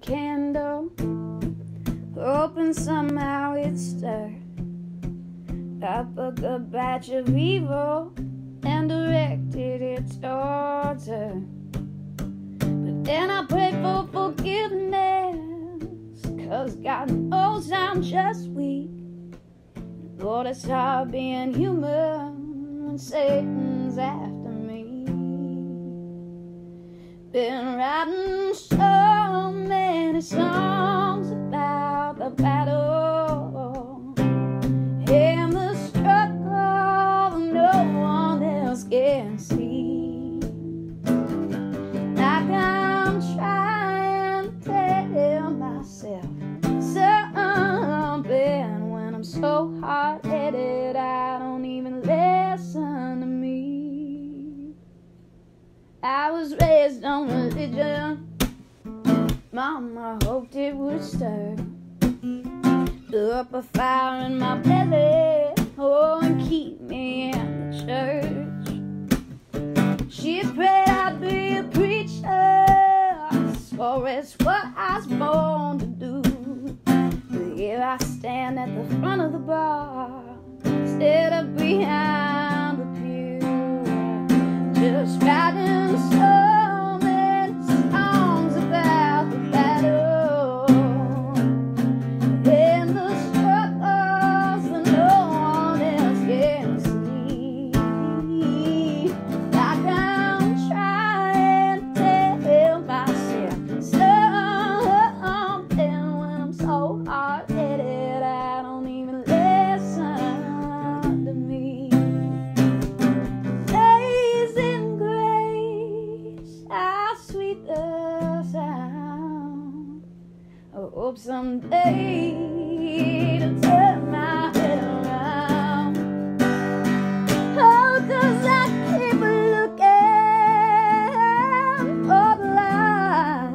candle, hoping somehow it stirred up a batch of evil and directed it towards her. But then I pray for forgiveness, cause God knows I'm just weak. Lord, it's hard being human when Satan's after me. Been writing so many songs about the battle and the struggle no one else can see. Like I'm trying to tell myself something when I'm so hard headed, I don't even listen to me. I was raised on religion. Mama hoped it would stir Blew up a fire in my belly, oh, and keep me in the church. She prayed I'd be a preacher, so it's what I was born to do. But here I stand at the front of the bar, instead of behind hope someday to turn my head around. Oh, 'cause I keep looking for the light.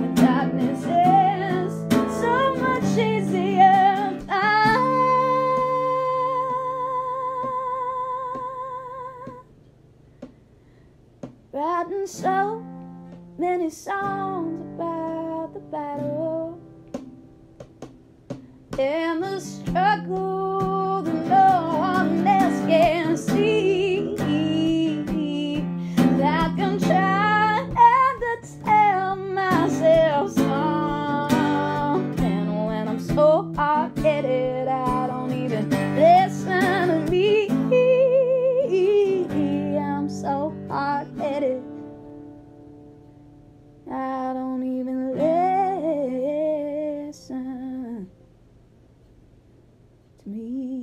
When darkness is so much easier find. Writing so many songs about battle and the struggle that no one else can see. Me.